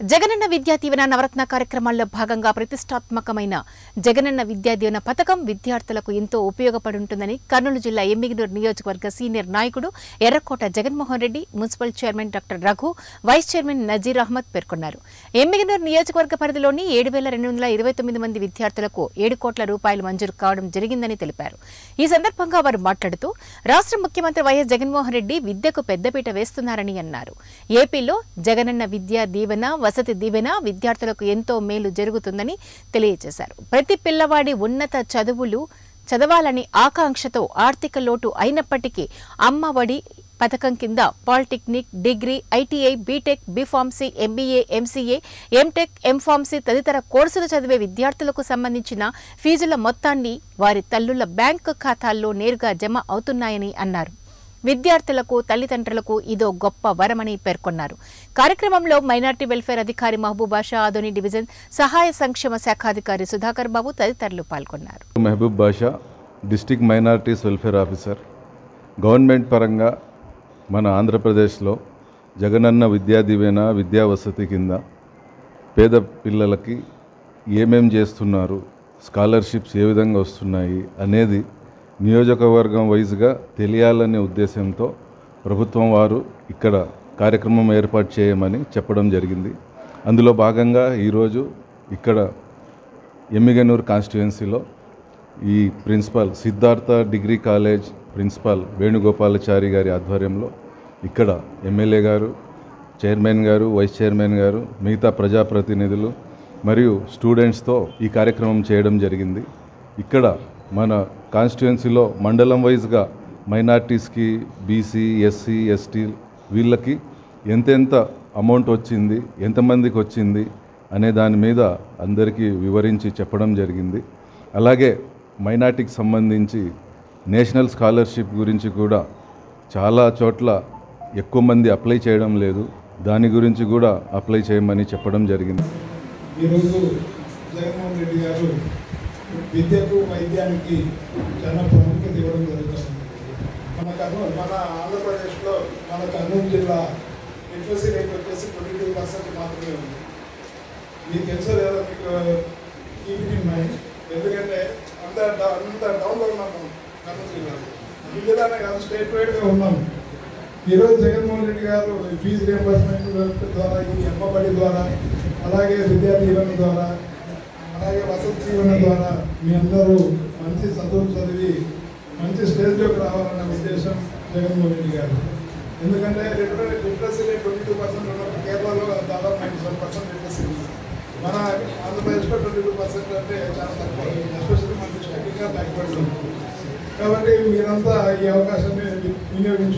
జగనన్న విద్యా దీవెన నవరత్న కార్యక్రమాల్లో భాగంగా ప్రతిష్టాత్మకమైన జగనన్న విద్యా దీవెన పథకం విద్యార్థులకు ఎంతో ఉపయోగపడుంటుందని కర్నూలు జిల్లా ఎమ్మిగినూరు నియోజకవర్గ సీనియర్ నాయకుడు Errakota Jaganmohan Reddy municipal chairman doctor Raghu vice chairman Nazir Ahmad పేర్కొన్నారు. ఎమ్మిగినూరు నియోజకవర్గ పరిధిలోని ఏడు వేల రెండు వందల ఇరవై తొమ్మిది మంది విద్యార్థులకు ఏడు కోట్ల రూపాయలు మంజూరు కావడం జరిగిందని తెలిపారు. ఈ సందర్భంగా వారు మాట్లాడుతూ రాష్ట్ర ముఖ్యమంత్రి వైఎస్ జగన్మోహన్ రెడ్డి విద్యకు పెద్దపీట వేస్తున్నారని అన్నారు. ఏపీలో జగనన్న విద్యా దీవెన వసతి దీవెన విద్యార్థులకు ఎంతో మేలు జరుగుతుందని తెలియజేశారు. ప్రతి పిల్లవాడి ఉన్నత చదువులు చదవాలని ఆకాంక్షతో ఆర్థిక లోటు అయినప్పటికీ అమ్మ ఒడి పథకం కింద polytechnic degree ITI B Tech B Pharmacy MBA MCA M Tech M Pharmacy తదితర కోర్సులు చదివే విద్యార్థులకు సంబంధించిన ఫీజుల మొత్తాన్ని వారి తల్లుల బ్యాంకు ఖాతాల్లో నేరుగా జమ అవుతున్నాయని అన్నారు. విద్యార్థులకు తల్లిదండ్రులకు ఇదో గొప్ప వరమని పేర్కొన్నారు. కార్యక్రమంలో మైనార్టీ వెల్ఫేర్ అధికారి మహబూబాషా ఆదోని డివిజన్ సహాయ సంక్షేమ శాఖాధికారి సుధాకర్ బాబు తదితరులు పాల్గొన్నారు. Mahabub Basha district minorities welfare officer. Government పరంగా మన ఆంధ్రప్రదేశ్లో జగనన్న విద్యా దీవెన విద్యా వసతి కింద పేద పిల్లలకి ఏమేం చేస్తున్నారు స్కాలర్షిప్స్ ఏ విధంగా వస్తున్నాయి అనేది నియోజకవర్గం వైజ్గా తెలియాలనే ఉద్దేశంతో ప్రభుత్వం వారు ఇక్కడ కార్యక్రమం ఏర్పాటు చేయమని చెప్పడం జరిగింది. అందులో భాగంగా ఈరోజు ఇక్కడ ఎమ్మిగనూరు కాన్స్టిట్యుయెన్సీలో ఈ principal Siddhartha degree college principal Venugopalachari గారి ఆధ్వర్యంలో ఇక్కడ ఎమ్మెల్యే గారు చైర్మన్ గారు వైస్ చైర్మన్ గారు మిగతా ప్రజాప్రతినిధులు మరియు స్టూడెంట్స్తో ఈ కార్యక్రమం చేయడం జరిగింది. ఇక్కడ మన కాన్స్టిట్యుయెన్సీలో మండలం వైజ్గా మైనార్టీస్కి బీసీ ఎస్సీ ఎస్టీ వీళ్ళకి ఎంతెంత అమౌంట్ వచ్చింది ఎంతమందికి వచ్చింది అనే దాని మీద అందరికీ వివరించి చెప్పడం జరిగింది. అలాగే మైనార్టీకి సంబంధించి నేషనల్ స్కాలర్షిప్ గురించి కూడా చాలా చోట్ల ఎక్కువ మంది అప్లై చేయడం లేదు. దాని గురించి కూడా అప్లై చేయమని చెప్పడం జరిగింది. ఈరోజు జగన్మోహన్ రెడ్డి గారు విద్యకు వైద్యానికి చాలా ప్రాముఖ్యత ఇవ్వడం జరుగుతుంది మన కర్నూలు మన ఆంధ్రప్రదేశ్లో మన కర్నూలు జిల్లా లిటరసీ రేట్ వచ్చేసి ట్వంటీ టూ పర్సెంట్ మాత్రమే ఉంది. మీకు తెలుసో లేదో మీకు కీప్ ఇన్ మైండ్ ఎందుకంటే అంత అంత డౌన్లో ఉన్నాం మనం కర్నూలు జిల్లాలో ఈ జిల్లానే కాదు స్టేట్ వైడ్గా ఉన్నాము ఈరోజు జగన్మోహన్ రెడ్డి గారు ఫీజు రియంబర్స్మెంట్ ద్వారా ఈ అమ్మబడి ద్వారా అలాగే విద్యార్థి ద్వారా అలాగే వసతి జీవన ద్వారా మీ అందరూ మంచి చదువులు చదివి మంచి స్టేజ్లోకి రావాలన్న ఉద్దేశం జగన్మోహన్ రెడ్డి గారు. ఎందుకంటే literacy literacy rate twenty two percent ఉన్నప్పుడు కేరళలో దాదాపు నైంటీ సెవెన్ పర్సెంట్ లిటరసీ ఉంది. మన ఆంధ్రప్రదేశ్లో ట్వంటీ టూ పర్సెంట్ అంటే చాలా తక్కువ ఎస్పెషల్లీ మన డిస్ట్రిక్ట్ ఇంకా కాబట్టి మీరంతా ఈ అవకాశాన్ని వినియోగించుకోవాలి